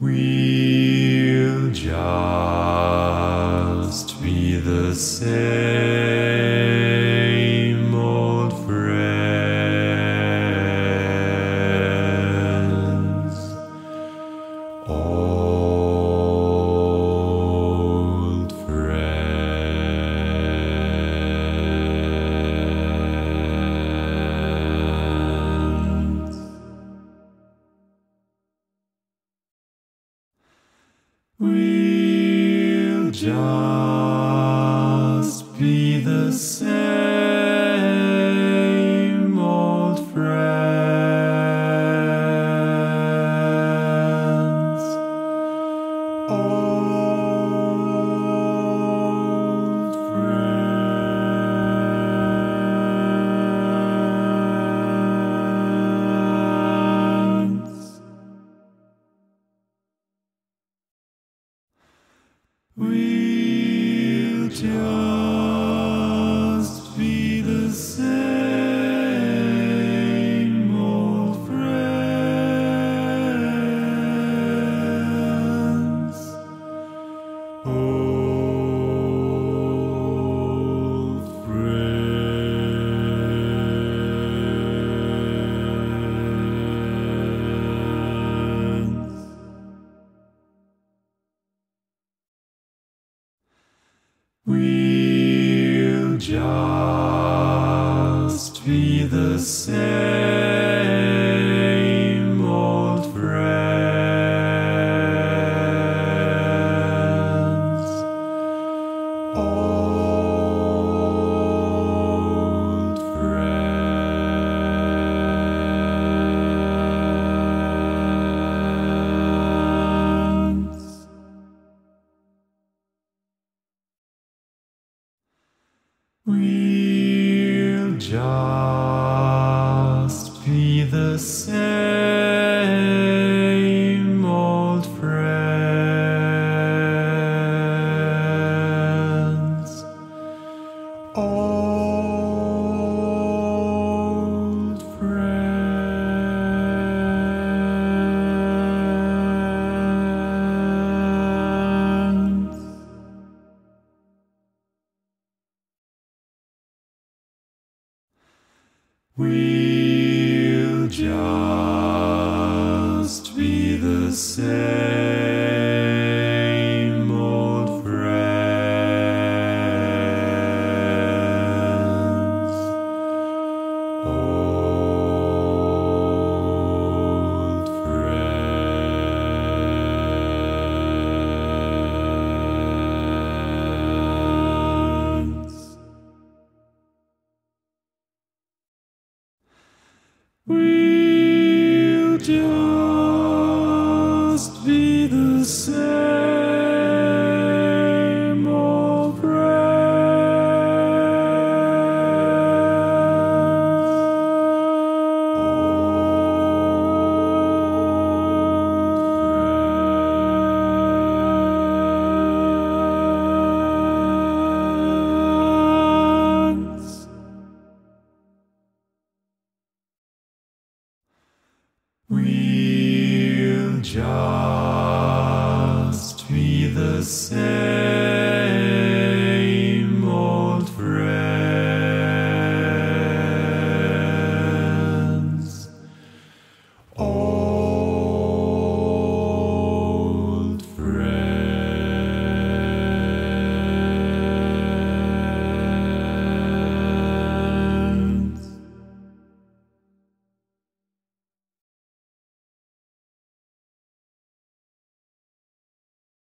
We'll just be the same We'll just be the same We'll just We'll just be the same We'll just be the same We'll just be the same We'll We'll just be the same.